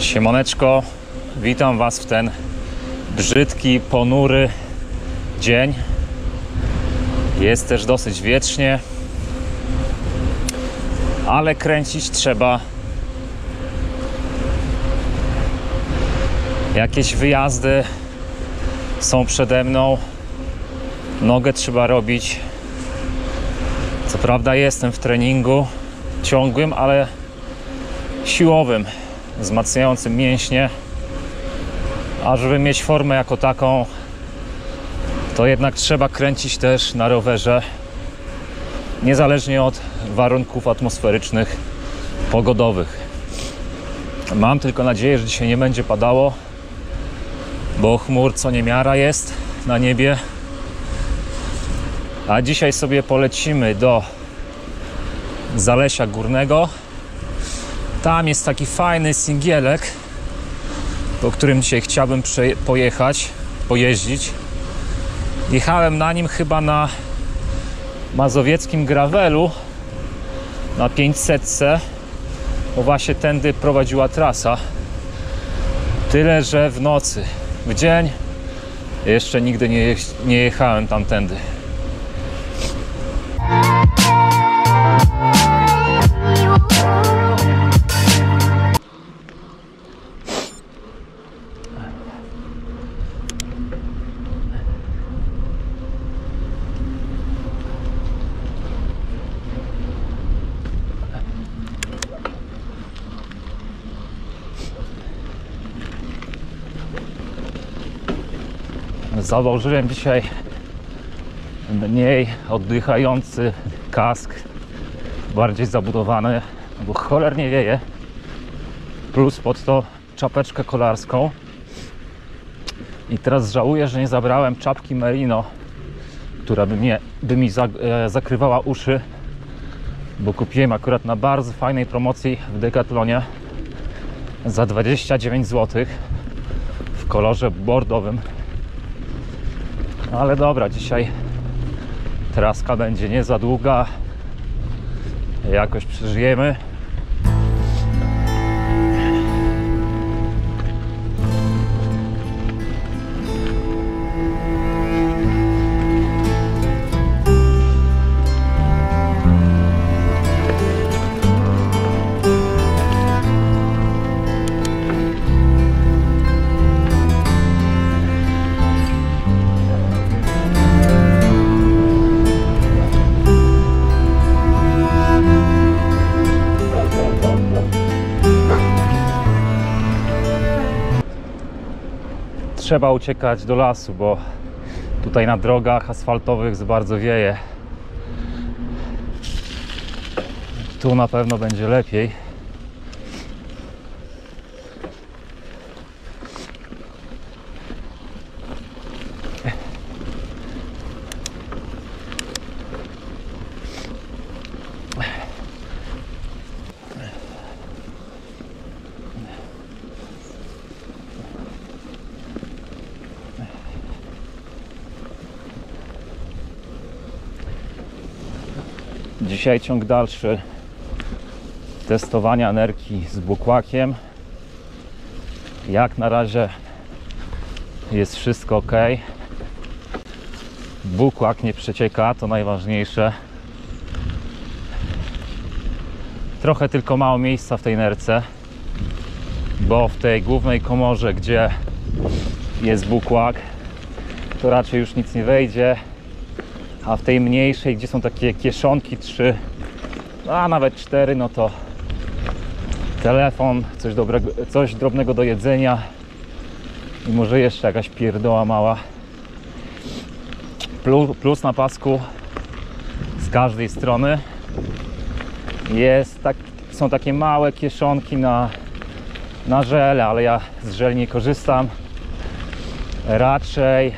Siemoneczko, witam Was w ten brzydki, ponury dzień. Jest też dosyć wiecznie, ale kręcić trzeba. Jakieś wyjazdy są przede mną. Nogę trzeba robić. Co prawda jestem w treningu ciągłym, ale siłowym, wzmacniającym mięśnie. A żeby mieć formę jako taką, to jednak trzeba kręcić też na rowerze, niezależnie od warunków atmosferycznych, pogodowych. Mam tylko nadzieję, że dzisiaj nie będzie padało, bo chmur co niemiara jest na niebie. A dzisiaj sobie polecimy do Zalesia Górnego. Tam jest taki fajny singielek, po którym dzisiaj chciałbym pojechać, pojeździć. Jechałem na nim chyba na mazowieckim gravelu na 500, bo właśnie tędy prowadziła trasa. Tyle, że w nocy, w dzień jeszcze nigdy nie, je- nie jechałem tamtędy. Założyłem dzisiaj mniej oddychający kask, bardziej zabudowany, bo cholernie wieje. Plus pod to czapeczkę kolarską. I teraz żałuję, że nie zabrałem czapki merino, która by, mnie, by mi e, zakrywała uszy, bo kupiłem akurat na bardzo fajnej promocji w Decathlonie za 29 zł w kolorze bordowym. Ale dobra, dzisiaj traska będzie nie za długa. Jakoś przeżyjemy. Trzeba uciekać do lasu, bo tutaj na drogach asfaltowych za bardzo wieje. Tu na pewno będzie lepiej. Dzisiaj ciąg dalszy testowania energii z bukłakiem. Jak na razie jest wszystko ok. Bukłak nie przecieka, to najważniejsze. Trochę tylko mało miejsca w tej nerce, bo w tej głównej komorze, gdzie jest bukłak, to raczej już nic nie wejdzie a w tej mniejszej, gdzie są takie kieszonki trzy, a nawet cztery, no to telefon, coś, dobrego, coś drobnego do jedzenia i może jeszcze jakaś pierdoła mała. Plus, plus na pasku z każdej strony jest tak, są takie małe kieszonki na, na żele, ale ja z żel nie korzystam. Raczej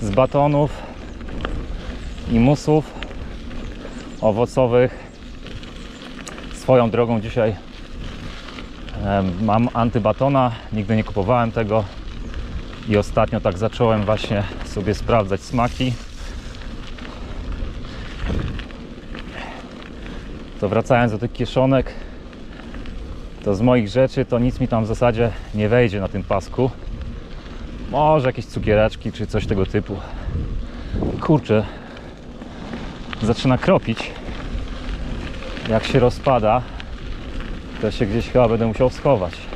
z batonów musów owocowych. Swoją drogą dzisiaj mam antybatona, nigdy nie kupowałem tego i ostatnio tak zacząłem właśnie sobie sprawdzać smaki. To wracając do tych kieszonek, to z moich rzeczy to nic mi tam w zasadzie nie wejdzie na tym pasku. Może jakieś cukiereczki czy coś tego typu. Kurczę, zaczyna kropić. Jak się rozpada, to się gdzieś chyba będę musiał schować.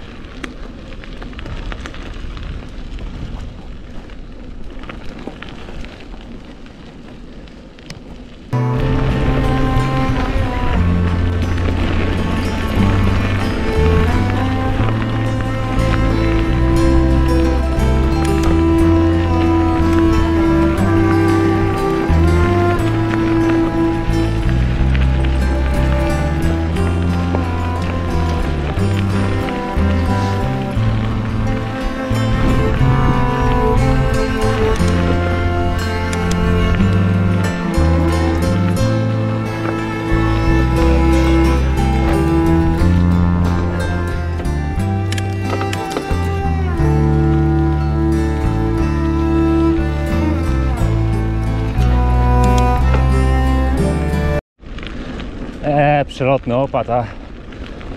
Przelotny opad, a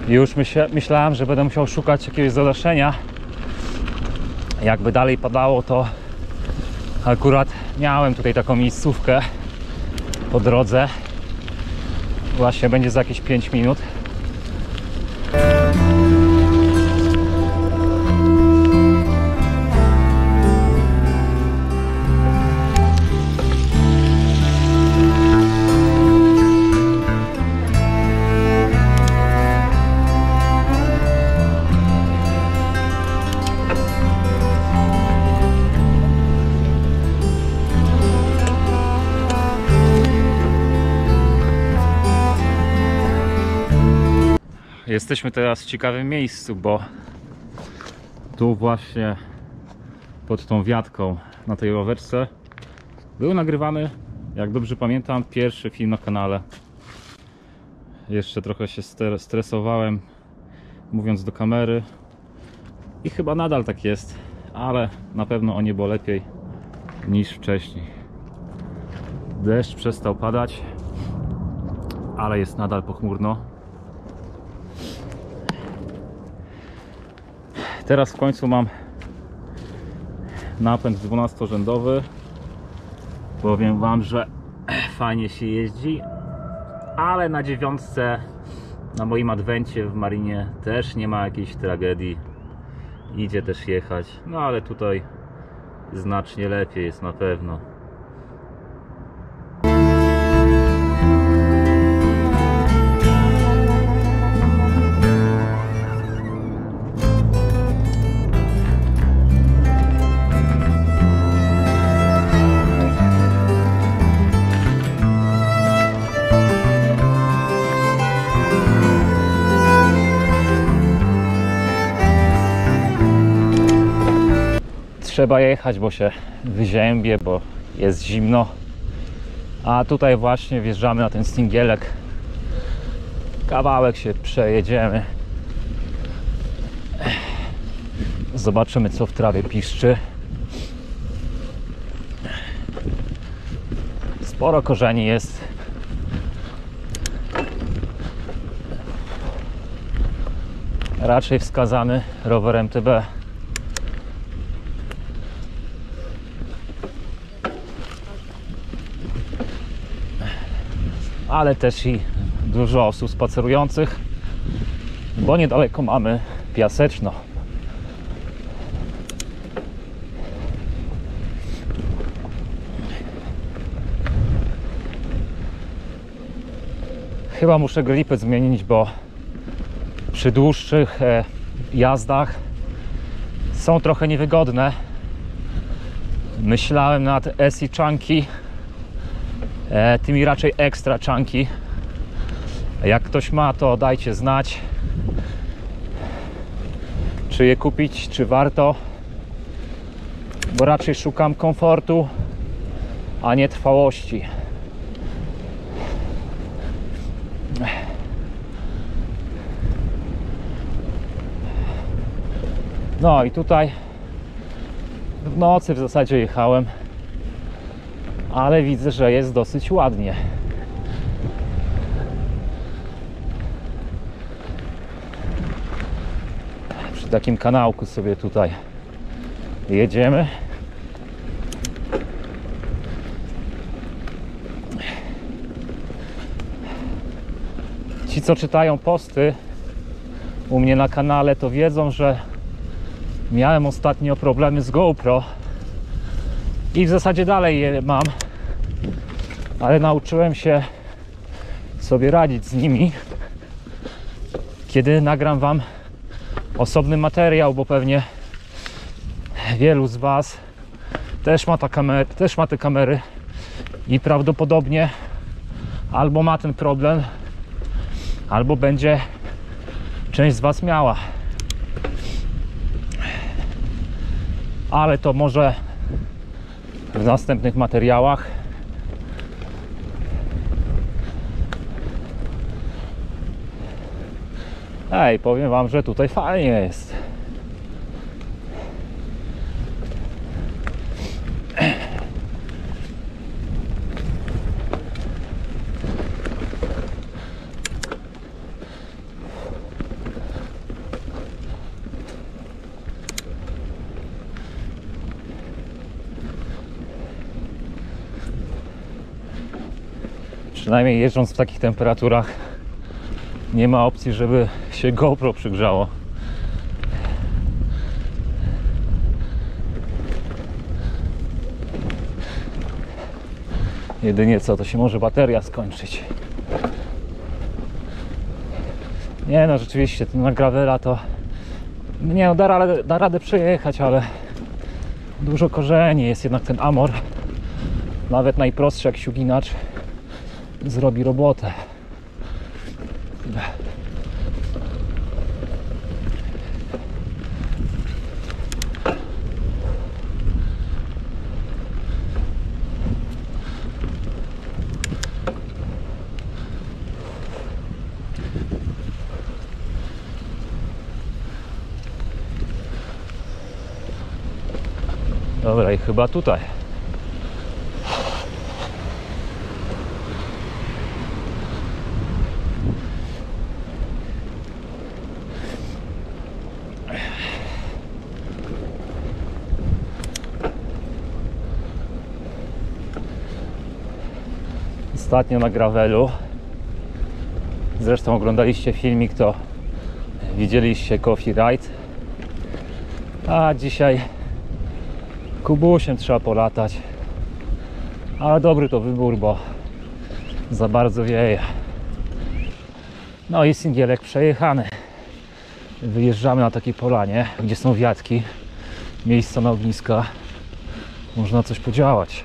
już myśla, myślałem, że będę musiał szukać jakiegoś zadaszenia. Jakby dalej padało, to akurat miałem tutaj taką miejscówkę po drodze. Właśnie będzie za jakieś 5 minut. Jesteśmy teraz w ciekawym miejscu, bo tu właśnie pod tą wiatką na tej rowerce był nagrywany, jak dobrze pamiętam, pierwszy film na kanale. Jeszcze trochę się stresowałem mówiąc do kamery i chyba nadal tak jest, ale na pewno o niebo lepiej niż wcześniej. Deszcz przestał padać, ale jest nadal pochmurno. Teraz w końcu mam napęd 12-rzędowy. Powiem Wam, że fajnie się jeździ, ale na dziewiątce na moim adwencie w Marinie też nie ma jakiejś tragedii. Idzie też jechać, no ale tutaj znacznie lepiej jest na pewno. Trzeba jechać, bo się wyziębie, bo jest zimno. A tutaj właśnie wjeżdżamy na ten stingielek. Kawałek się przejedziemy. Zobaczymy, co w trawie piszczy. Sporo korzeni jest. Raczej wskazany rower MTB. Ale też i dużo osób spacerujących, bo niedaleko mamy Piaseczno. Chyba muszę gripet zmienić, bo przy dłuższych e, jazdach są trochę niewygodne. Myślałem nad SI Chunky tymi raczej ekstra chunky. Jak ktoś ma, to dajcie znać, czy je kupić, czy warto, bo raczej szukam komfortu, a nie trwałości. No i tutaj w nocy w zasadzie jechałem ale widzę, że jest dosyć ładnie. Przy takim kanałku sobie tutaj jedziemy. Ci, co czytają posty u mnie na kanale, to wiedzą, że miałem ostatnio problemy z GoPro i w zasadzie dalej je mam, ale nauczyłem się sobie radzić z nimi, kiedy nagram Wam osobny materiał, bo pewnie wielu z Was też ma, ta kamer, też ma te kamery i prawdopodobnie albo ma ten problem, albo będzie część z Was miała. Ale to może w następnych materiałach. Ej, powiem Wam, że tutaj fajnie jest. Przynajmniej jeżdżąc w takich temperaturach nie ma opcji, żeby się GoPro przygrzało. Jedynie co, to się może bateria skończyć. Nie no, rzeczywiście, na gravela to nie no, da radę, da radę przejechać, ale dużo korzeni jest jednak ten Amor. Nawet najprostszy jak siuginacz zrobi robotę. Dobra, i chyba tutaj. Ostatnio na gravelu. Zresztą oglądaliście filmik, to widzieliście Coffee Ride. A dzisiaj kubusiem trzeba polatać. Ale dobry to wybór, bo za bardzo wieje. No i singielek przejechany. Wyjeżdżamy na takiej polanie, gdzie są wiatki, miejsca na ogniska. Można coś podziałać.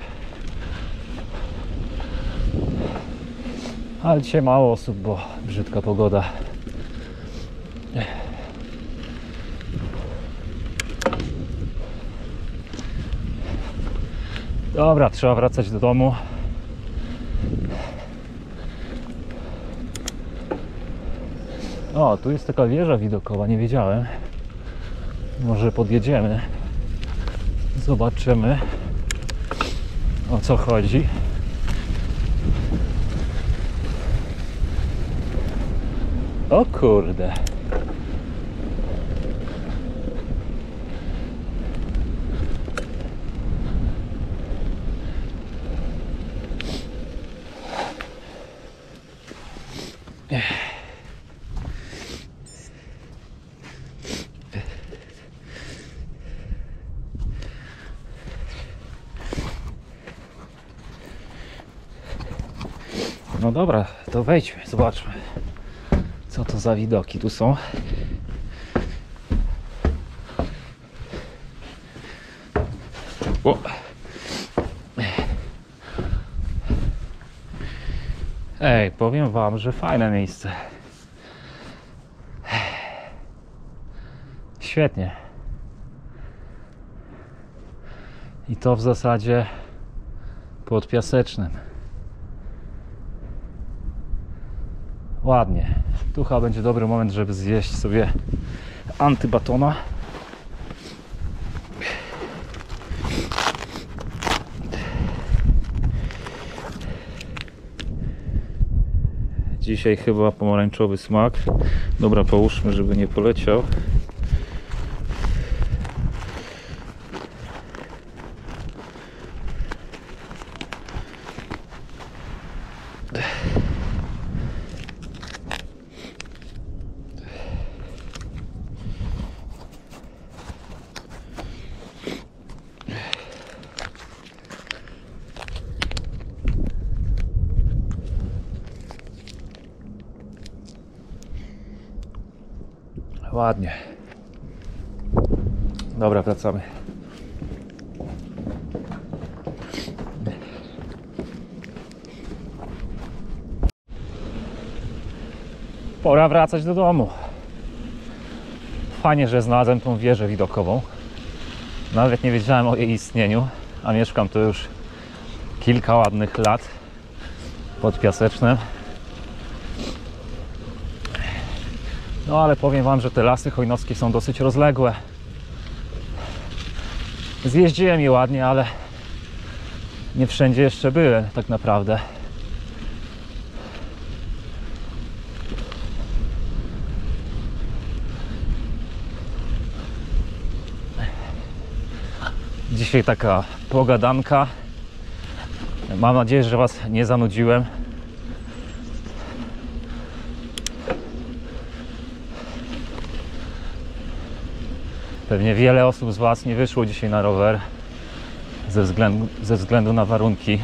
Ale dzisiaj mało osób, bo brzydka pogoda. Dobra, trzeba wracać do domu. O, tu jest taka wieża widokowa, nie wiedziałem. Może podjedziemy. Zobaczymy o co chodzi. O kurde. No dobra, to wejdźmy, zobaczmy. Co to za widoki tu są? O. Ej, powiem wam, że fajne miejsce. Świetnie. I to w zasadzie pod piasecznym. Ładnie. Tu będzie dobry moment, żeby zjeść sobie antybatona. Dzisiaj chyba pomarańczowy smak. Dobra, połóżmy, żeby nie poleciał. Ładnie. Dobra, wracamy. Pora wracać do domu. Fajnie, że znalazłem tą wieżę widokową. Nawet nie wiedziałem o jej istnieniu, a mieszkam tu już kilka ładnych lat pod Piasecznem. No ale powiem Wam, że te lasy chojnowskie są dosyć rozległe. Zjeździłem je ładnie, ale nie wszędzie jeszcze byłem tak naprawdę. Dzisiaj taka pogadanka. Mam nadzieję, że Was nie zanudziłem. Pewnie wiele osób z Was nie wyszło dzisiaj na rower ze względu, ze względu na warunki.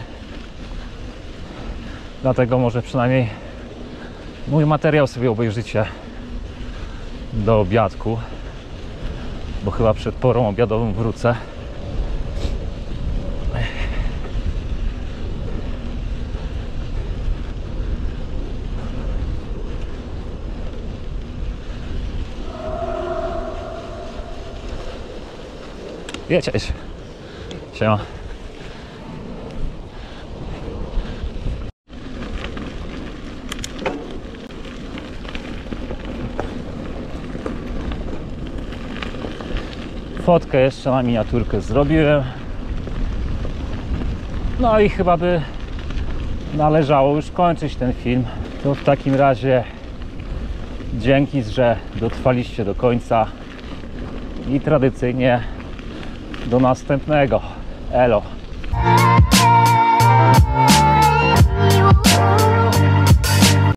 Dlatego może przynajmniej mój materiał sobie obejrzycie do obiadku, bo chyba przed porą obiadową wrócę. Wiecie, siema. Fotkę jeszcze na miniaturkę zrobiłem. No i chyba by należało już kończyć ten film. To w takim razie dzięki, że dotrwaliście do końca i tradycyjnie do następnego. Elo.